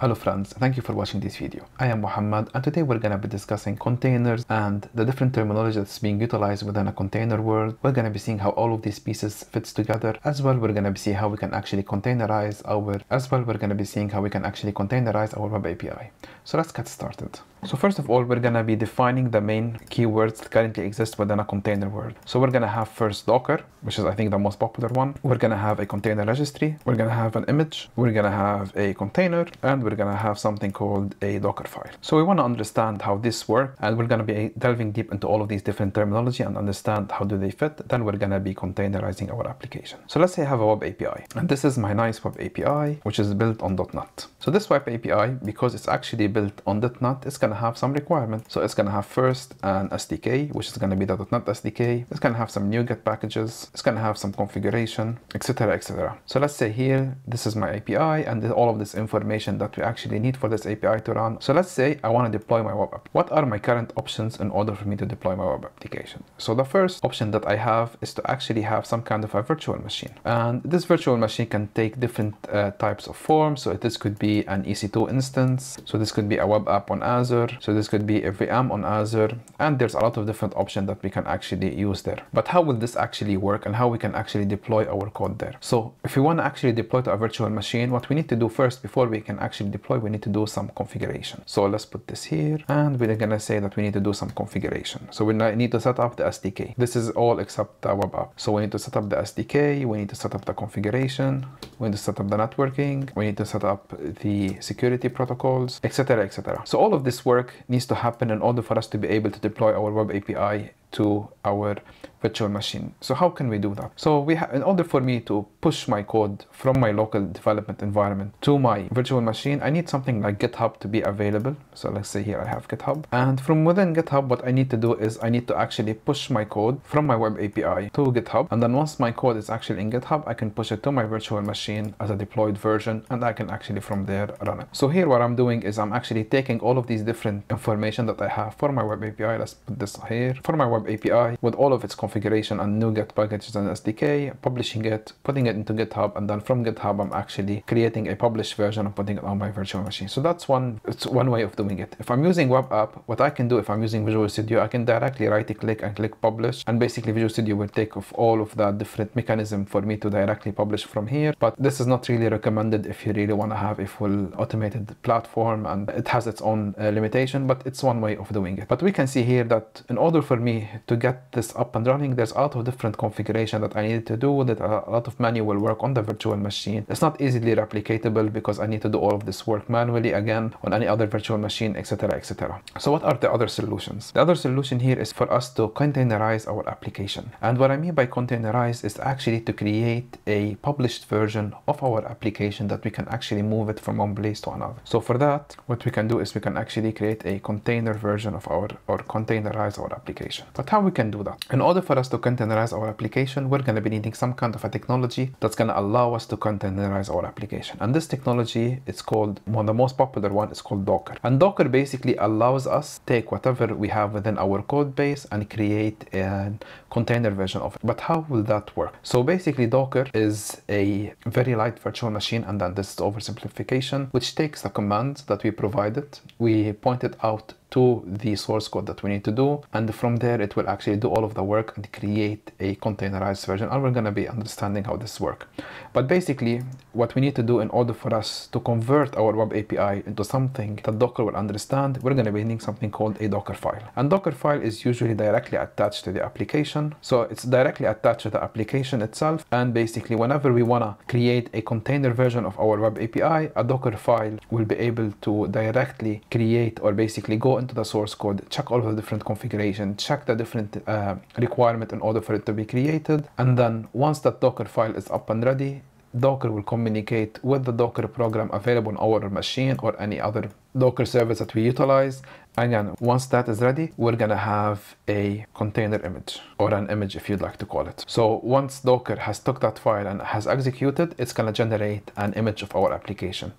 Hello friends, thank you for watching this video. I am Mohamad and today we're going to be discussing containers and the different terminology that's being utilized within a container world. We're going to be seeing how all of these pieces fits together. As well, we're going to be seeing how we can actually containerize our, as well, we're to be seeing how we can actually containerize our web API. So let's get started. So first of all, we're going to be defining the main keywords that currently exist within a container world. So we're going to have first Docker, which is I think the most popular one. We're going to have a container registry. We're going to have an image. We're going to have a container and we're going to have something called a Docker file. So we want to understand how this works and we're going to be delving deep into all of these different terminology and understand how do they fit. Then we're going to be containerizing our application. So let's say I have a web API and this is my nice web API, which is built on .NET. So this web API, because it's actually built on .NET, it's going to have some requirements. So it's going to have first an SDK, which is going to be the .NET SDK. It's going to have some NuGet packages. It's going to have some configuration, etc., etc. So let's say here, this is my API and all of this information that we actually need for this API to run. So let's say I want to deploy my web app. What are my current options in order for me to deploy my web application? So the first option that I have is to actually have some kind of a virtual machine. And this virtual machine can take different uh, types of forms. So this could be an EC2 instance. So this could be a web app on Azure. So this could be a VM on Azure. And there's a lot of different options that we can actually use there. But how will this actually work and how we can actually deploy our code there? So if we want to actually deploy to a virtual machine, what we need to do first before we can actually deploy, we need to do some configuration. So let's put this here and we're to say that we need to do some configuration. So we need to set up the SDK. This is all except the web app. So we need to set up the SDK, we need to set up the configuration, we need to set up the networking, we need to set up the security protocols, etc, etc. So all of this work needs to happen in order for us to be able to deploy our web API to our virtual machine. So how can we do that? So we have in order for me to push my code from my local development environment to my virtual machine, I need something like GitHub to be available. So let's say here I have GitHub. And from within GitHub, what I need to do is I need to actually push my code from my web API to GitHub. And then once my code is actually in GitHub, I can push it to my virtual machine as a deployed version and I can actually from there run it. So here what I'm doing is I'm actually taking all of these different information that I have for my web API. Let's put this here for my web API with all of its configuration and NuGet packages and SDK, publishing it, putting it into GitHub, and then from GitHub, I'm actually creating a published version and putting it on my virtual machine. So that's one, it's one way of doing it. If I'm using web app, what I can do if I'm using Visual Studio, I can directly right click and click publish. And basically Visual Studio will take off all of that different mechanism for me to directly publish from here. But this is not really recommended if you really want to have a full automated platform and it has its own uh, limitation, but it's one way of doing it. But we can see here that in order for me to get this up and running, there's a lot of different configuration that I needed to do, that a lot of manual work on the virtual machine. It's not easily replicatable because I need to do all of this work manually again on any other virtual machine, etc, etc. So what are the other solutions? The other solution here is for us to containerize our application. And what I mean by containerize is actually to create a published version of our application that we can actually move it from one place to another. So for that, what we can do is we can actually create a container version of our, or containerize our application. But how we can do that? In order for us to containerize our application, we're going to be needing some kind of a technology that's going to allow us to containerize our application. And this technology, it's called, one of the most popular one is called Docker. And Docker basically allows us take whatever we have within our code base and create a container version of it. But how will that work? So basically Docker is a very light virtual machine and then this is oversimplification, which takes the commands that we provided, we point it out to the source code that we need to do. And from there it will actually do all of the work and create a containerized version. And we're going to be understanding how this works but basically what we need to do in order for us to convert our web API into something that Docker will understand we're going to be needing something called a Docker file. And Docker file is usually directly attached to the application. So it's directly attached to the application itself. And basically whenever we want to create a container version of our web API a Docker file will be able to directly create or basically go into the source code, check all of the different configuration, check the different uh, requirement in order for it to be created. And then once that Docker file is up and ready, Docker will communicate with the Docker program available on our machine or any other Docker service that we utilize Again, once that is ready, we're gonna have a container image or an image if you'd like to call it. So once Docker has took that file and has executed, it's gonna generate an image of our application.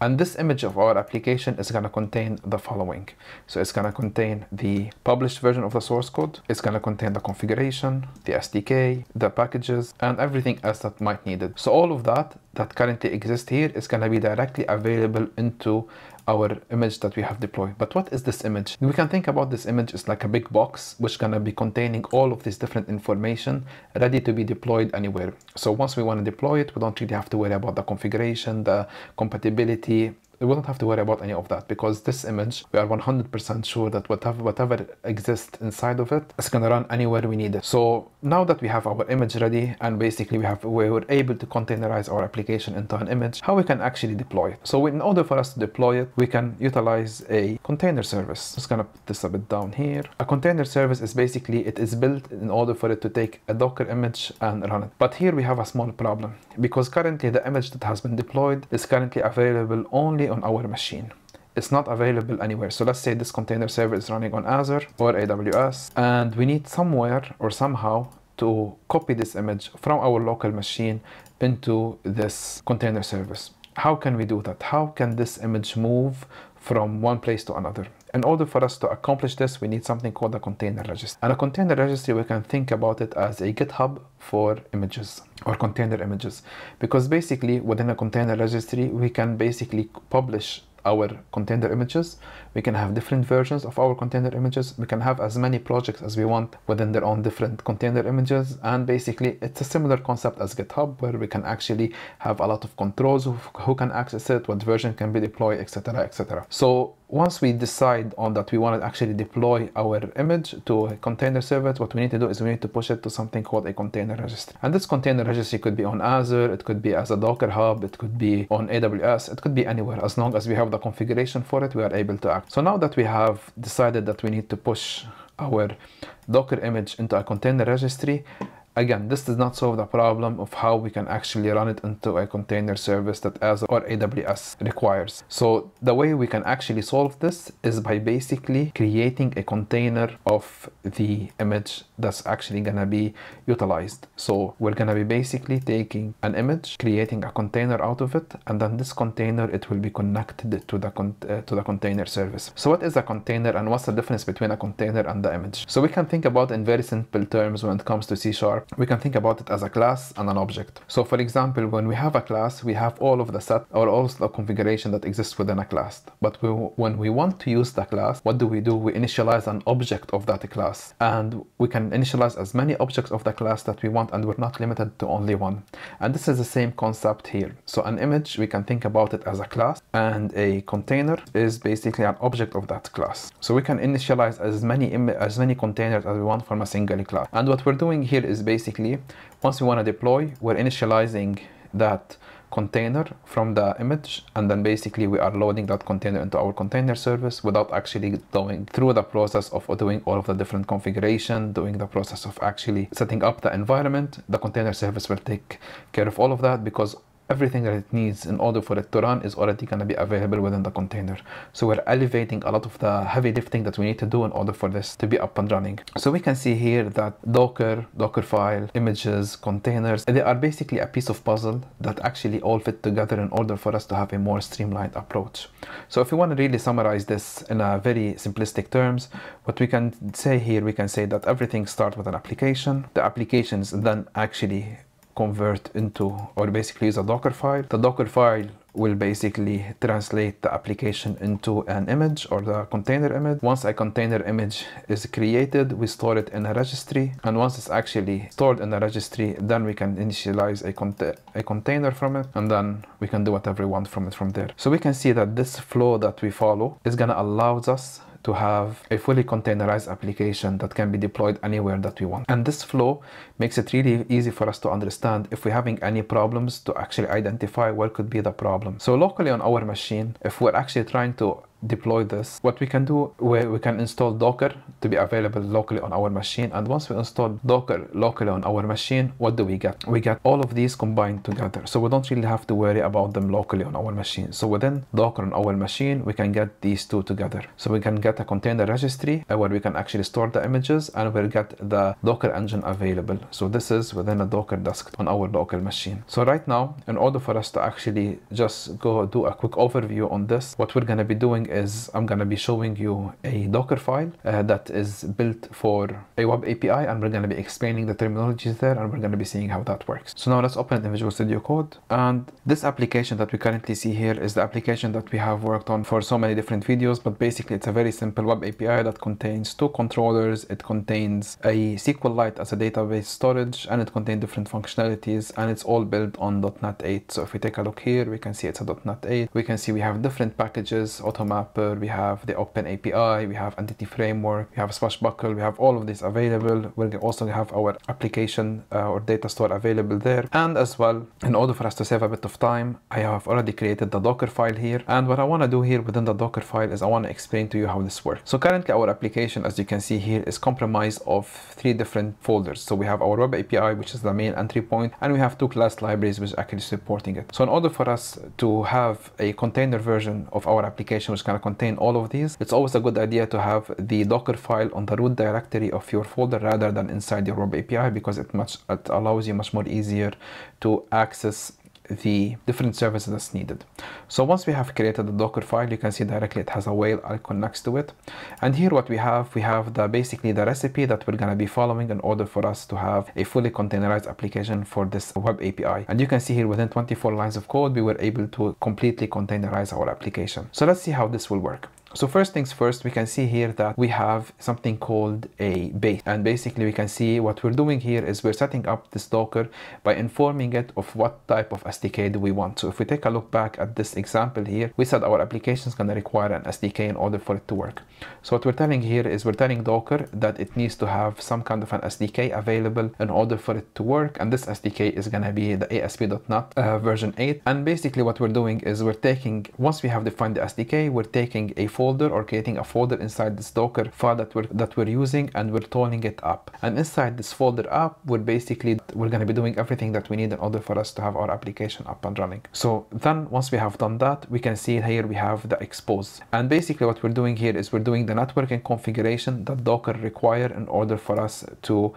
And this image of our application is gonna contain the following. So it's gonna contain the published version of the source code. It's gonna contain the configuration, the SDK, the packages, and everything else that might need it. So all of that that currently exists here is gonna be directly available into our image that we have deployed. But what is this image? We can think about this image as like a big box which gonna be containing all of this different information ready to be deployed anywhere. So once we want to deploy it, we don't really have to worry about the configuration, the compatibility, we won't have to worry about any of that because this image we are 100% sure that whatever whatever exists inside of it is to run anywhere we need it. So now that we have our image ready and basically we have we were able to containerize our application into an image how we can actually deploy it? So in order for us to deploy it we can utilize a container service. Just gonna put this a bit down here. A container service is basically it is built in order for it to take a docker image and run it. But here we have a small problem because currently the image that has been deployed is currently available only on our machine it's not available anywhere. So let's say this container server is running on Azure or AWS and we need somewhere or somehow to copy this image from our local machine into this container service. How can we do that? How can this image move from one place to another? In order for us to accomplish this, we need something called a container registry. And a container registry, we can think about it as a GitHub for images or container images. Because basically within a container registry, we can basically publish our container images. We can have different versions of our container images. We can have as many projects as we want within their own different container images. And basically, it's a similar concept as GitHub, where we can actually have a lot of controls of who can access it, what version can be deployed, etc., etc. So once we decide on that we want to actually deploy our image to a container service, what we need to do is we need to push it to something called a container registry. And this container registry could be on Azure, it could be as a Docker Hub, it could be on AWS, it could be anywhere. As long as we have the configuration for it, we are able to act. So now that we have decided that we need to push our Docker image into a container registry, Again, this does not solve the problem of how we can actually run it into a container service that Azure or AWS requires. So the way we can actually solve this is by basically creating a container of the image that's actually gonna be utilized. So we're gonna be basically taking an image, creating a container out of it, and then this container, it will be connected to the, uh, to the container service. So what is a container and what's the difference between a container and the image? So we can think about in very simple terms when it comes to C Sharp we can think about it as a class and an object. So for example, when we have a class, we have all of the set or all of the configuration that exists within a class. But we, when we want to use the class, what do we do? We initialize an object of that class and we can initialize as many objects of the class that we want and we're not limited to only one. And this is the same concept here. So an image, we can think about it as a class and a container is basically an object of that class. So we can initialize as many as many containers as we want from a single class. And what we're doing here is basically once we want to deploy, we're initializing that container from the image and then basically we are loading that container into our container service without actually going through the process of doing all of the different configuration doing the process of actually setting up the environment. The container service will take care of all of that because everything that it needs in order for it to run is already going to be available within the container. So we're elevating a lot of the heavy lifting that we need to do in order for this to be up and running. So we can see here that Docker, Dockerfile, images, containers, they are basically a piece of puzzle that actually all fit together in order for us to have a more streamlined approach. So if we want to really summarize this in a very simplistic terms, what we can say here, we can say that everything starts with an application. The applications then actually convert into or basically use a Docker file. The Docker file will basically translate the application into an image or the container image. Once a container image is created, we store it in a registry. And once it's actually stored in the registry, then we can initialize a, con a container from it. And then we can do whatever we want from it from there. So we can see that this flow that we follow is gonna allow us to have a fully containerized application that can be deployed anywhere that we want. And this flow makes it really easy for us to understand if we're having any problems to actually identify what could be the problem. So locally on our machine, if we're actually trying to deploy this, what we can do, we, we can install Docker to be available locally on our machine. And once we install Docker locally on our machine, what do we get? We get all of these combined together. So we don't really have to worry about them locally on our machine. So within Docker on our machine, we can get these two together. So we can get a container registry uh, where we can actually store the images and we'll get the Docker engine available. So this is within a Docker disk on our local machine. So right now, in order for us to actually just go do a quick overview on this, what we're going to be doing is I'm going to be showing you a Docker file uh, that is built for a web API and we're going to be explaining the terminologies there and we're to be seeing how that works. So now let's open the Visual Studio Code and this application that we currently see here is the application that we have worked on for so many different videos but basically it's a very simple web API that contains two controllers, it contains a SQLite as a database storage and it contains different functionalities and it's all built on .NET 8. So if we take a look here we can see it's a .NET 8. We can see we have different packages, AutoMapper, we have the Open API, we have Entity Framework, we have Swashbuckle, we have all of this available. We'll also have our application uh, or data store available there. And as well, in order for us to save a bit of time, I have already created the Docker file here. And what I want to do here within the Docker file is I want to explain to you how this works. So currently our application, as you can see here, is comprised of three different folders. So we have our web API, which is the main entry point, and we have two class libraries which are actually supporting it. So in order for us to have a container version of our application which can contain all of these, it's always a good idea to have the Docker file on the root directory of your folder rather than inside your web API because it much it allows you much more easier to access the different services that's needed. So once we have created the Docker file, you can see directly it has a whale icon next to it. And here what we have, we have the basically the recipe that we're going to be following in order for us to have a fully containerized application for this web API. And you can see here within 24 lines of code, we were able to completely containerize our application. So let's see how this will work. So first things first, we can see here that we have something called a base. And basically we can see what we're doing here is we're setting up this Docker by informing it of what type of SDK do we want. So if we take a look back at this example here, we said our application is going to require an SDK in order for it to work. So what we're telling here is we're telling Docker that it needs to have some kind of an SDK available in order for it to work. And this SDK is going to be the ASP.NET uh, version 8. And basically what we're doing is we're taking, once we have defined the SDK, we're taking a folder or creating a folder inside this Docker file that we're, that we're using and we're tolling it up. And inside this folder up, we're basically, we're going to be doing everything that we need in order for us to have our application up and running. So then once we have done that, we can see here we have the expose. And basically what we're doing here is we're doing the networking configuration that Docker require in order for us to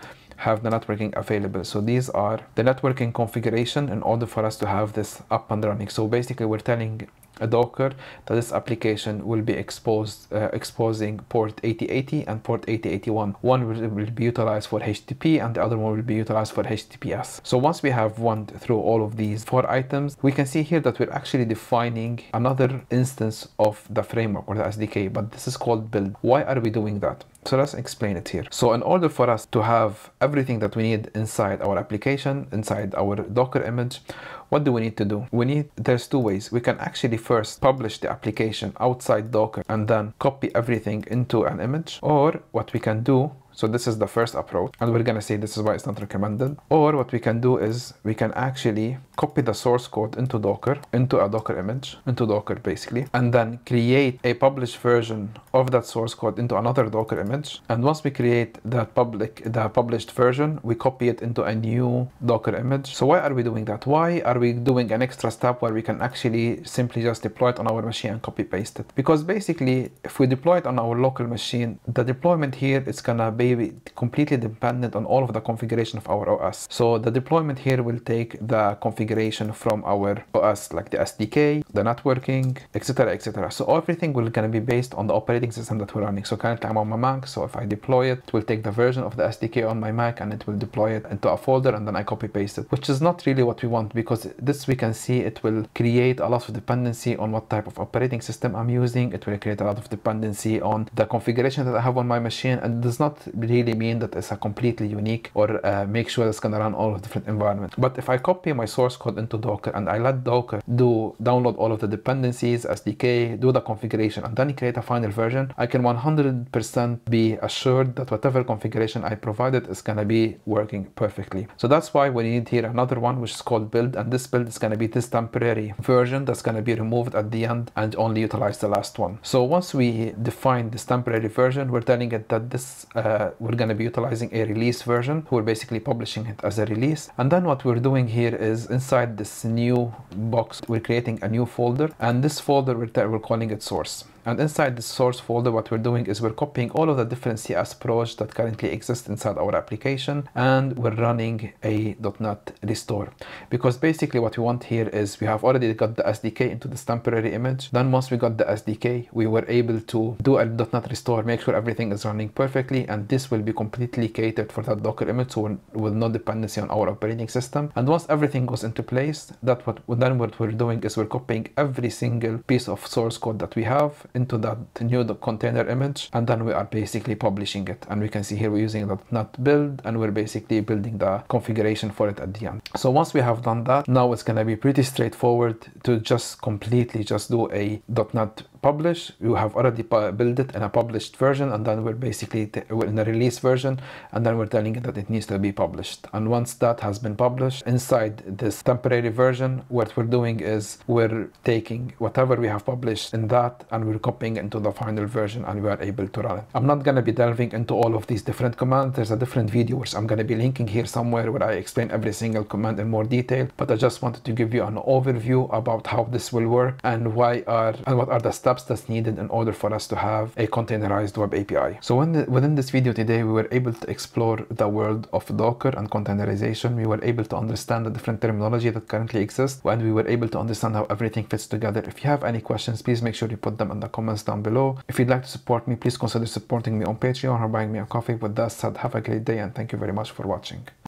have the networking available. So these are the networking configuration in order for us to have this up and running. So basically we're telling a Docker that this application will be exposed uh, exposing port 8080 and port 8081 one. Will, will, be utilized for HTTP and the other one will be utilized for HTTPS so once we have went through all of these four items we can see here that we're actually defining another instance of the framework or the SDK but this is called build. Why are we doing that so let's explain it here. So in order for us to have everything that we need inside our application, inside our Docker image, what do we need to do? We need, there's two ways. We can actually first publish the application outside Docker and then copy everything into an image. Or what we can do so this is the first approach and we're gonna say this is why it's not recommended. Or what we can do is we can actually copy the source code into Docker, into a Docker image, into Docker basically, and then create a published version of that source code into another Docker image. And once we create that public, the published version, we copy it into a new Docker image. So why are we doing that? Why are we doing an extra step where we can actually simply just deploy it on our machine and copy paste it? Because basically, if we deploy it on our local machine, the deployment here is gonna be completely dependent on all of the configuration of our OS. So the deployment here will take the configuration from our OS, like the SDK, the networking, etc, etc. So everything will gonna be based on the operating system that we're running. So currently I'm on my Mac, so if I deploy it, it will take the version of the SDK on my Mac and it will deploy it into a folder and then I copy paste it, which is not really what we want because this we can see it will create a lot of dependency on what type of operating system I'm using. It will create a lot of dependency on the configuration that I have on my machine and does not really mean that it's a completely unique or uh, make sure it's gonna run all of different environments. But if I copy my source code into Docker and I let Docker do download all of the dependencies, SDK, do the configuration, and then create a final version I can 100% be assured that whatever configuration I provided is going to be working perfectly. So that's why we need here another one which is called build and this build is going to be this temporary version that's going to be removed at the end and only utilize the last one. So once we define this temporary version, we're telling it that this uh, Uh, we're going to be utilizing a release version. We're basically publishing it as a release. And then what we're doing here is inside this new box, we're creating a new folder and this folder we're, we're calling it source. And inside the source folder, what we're doing is we're copying all of the different CS projects that currently exist inside our application and we're running a .NET restore. Because basically what we want here is we have already got the SDK into this temporary image. Then once we got the SDK, we were able to do a .NET restore, make sure everything is running perfectly. And this will be completely catered for that Docker image. So with no dependency on our operating system. And once everything goes into place, that what then what we're doing is we're copying every single piece of source code that we have into that new container image and then we are basically publishing it and we can see here we're using the .NET build and we're basically building the configuration for it at the end. So once we have done that, now it's going to be pretty straightforward to just completely just do a .NET publish you have already built it in a published version and then we're basically in a release version and then we're telling it that it needs to be published. And once that has been published inside this temporary version what we're doing is we're taking whatever we have published in that and we're copying into the final version and we are able to run it. I'm not going to be delving into all of these different commands. There's a different video which i'm going to be linking here somewhere where i explain every single command in more detail but i just wanted to give you an overview about how this will work and why are and what are the that's needed in order for us to have a containerized web API. So the, within this video today, we were able to explore the world of Docker and containerization. We were able to understand the different terminology that currently exists, and we were able to understand how everything fits together. If you have any questions, please make sure you put them in the comments down below. If you'd like to support me, please consider supporting me on Patreon or buying me a coffee. With that said, have a great day and thank you very much for watching.